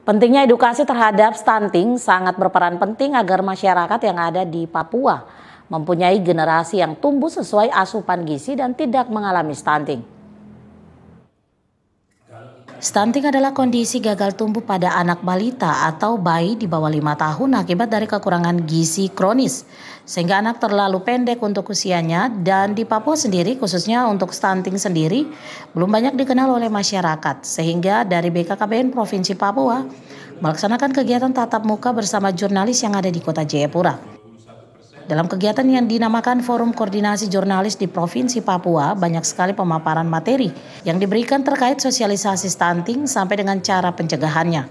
Pentingnya edukasi terhadap stunting sangat berperan penting agar masyarakat yang ada di Papua mempunyai generasi yang tumbuh sesuai asupan gizi dan tidak mengalami stunting. Stunting adalah kondisi gagal tumbuh pada anak balita atau bayi di bawah lima tahun akibat dari kekurangan gizi kronis, sehingga anak terlalu pendek untuk usianya dan di Papua sendiri khususnya untuk stunting sendiri belum banyak dikenal oleh masyarakat, sehingga dari BKKBN Provinsi Papua melaksanakan kegiatan tatap muka bersama jurnalis yang ada di kota Jayapura. Dalam kegiatan yang dinamakan Forum Koordinasi Jurnalis di Provinsi Papua, banyak sekali pemaparan materi yang diberikan terkait sosialisasi stunting sampai dengan cara pencegahannya.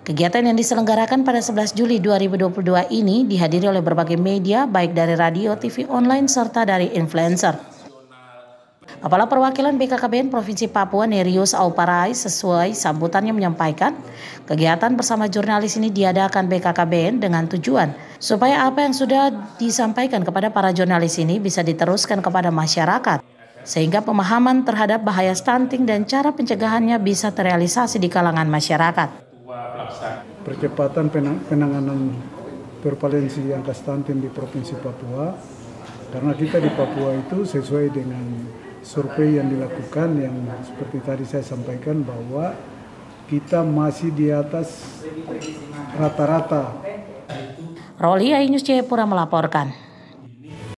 Kegiatan yang diselenggarakan pada 11 Juli 2022 ini dihadiri oleh berbagai media baik dari radio, TV online serta dari influencer. Kepala Perwakilan BKKBN Provinsi Papua Nerius Auparai sesuai sambutannya menyampaikan, kegiatan bersama jurnalis ini diadakan BKKBN dengan tujuan supaya apa yang sudah disampaikan kepada para jurnalis ini bisa diteruskan kepada masyarakat sehingga pemahaman terhadap bahaya stunting dan cara pencegahannya bisa terrealisasi di kalangan masyarakat. Percepatan penanganan prevalensi angka stunting di Provinsi Papua karena kita di Papua itu sesuai dengan survei yang dilakukan yang seperti tadi saya sampaikan bahwa kita masih di atas rata-rata. Roli Ainus Jayapura melaporkan.